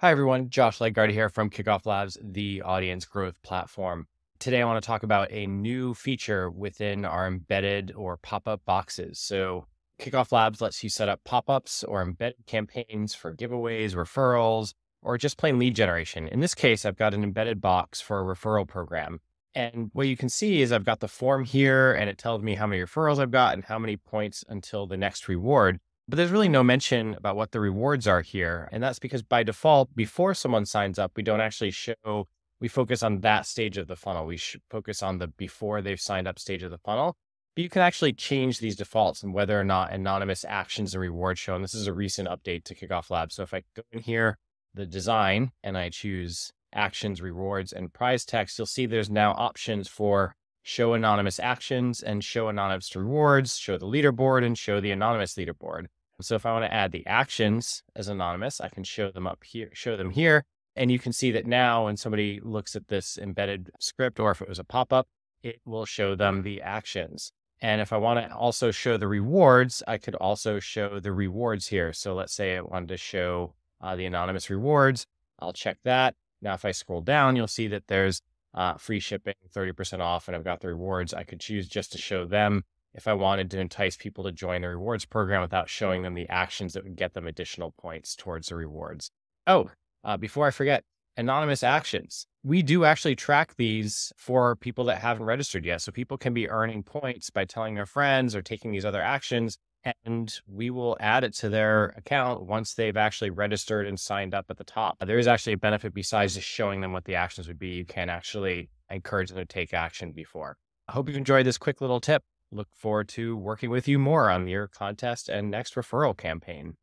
Hi, everyone. Josh Ledgard here from Kickoff Labs, the audience growth platform. Today, I want to talk about a new feature within our embedded or pop up boxes. So, Kickoff Labs lets you set up pop ups or embedded campaigns for giveaways, referrals, or just plain lead generation. In this case, I've got an embedded box for a referral program. And what you can see is I've got the form here and it tells me how many referrals I've got and how many points until the next reward. But there's really no mention about what the rewards are here. And that's because by default, before someone signs up, we don't actually show, we focus on that stage of the funnel. We should focus on the before they've signed up stage of the funnel. But you can actually change these defaults and whether or not anonymous actions and rewards show. And this is a recent update to Kickoff Labs. So if I go in here, the design, and I choose actions, rewards, and prize text, you'll see there's now options for show anonymous actions and show anonymous rewards, show the leaderboard, and show the anonymous leaderboard. So if I want to add the actions as anonymous, I can show them up here, show them here. And you can see that now when somebody looks at this embedded script, or if it was a pop-up, it will show them the actions. And if I want to also show the rewards, I could also show the rewards here. So let's say I wanted to show uh, the anonymous rewards. I'll check that. Now, if I scroll down, you'll see that there's uh, free shipping, 30% off, and I've got the rewards. I could choose just to show them if I wanted to entice people to join the rewards program without showing them the actions that would get them additional points towards the rewards. Oh, uh, before I forget, anonymous actions. We do actually track these for people that haven't registered yet. So people can be earning points by telling their friends or taking these other actions. And we will add it to their account once they've actually registered and signed up at the top. There is actually a benefit besides just showing them what the actions would be. You can actually encourage them to take action before. I hope you enjoyed this quick little tip look forward to working with you more on your contest and next referral campaign.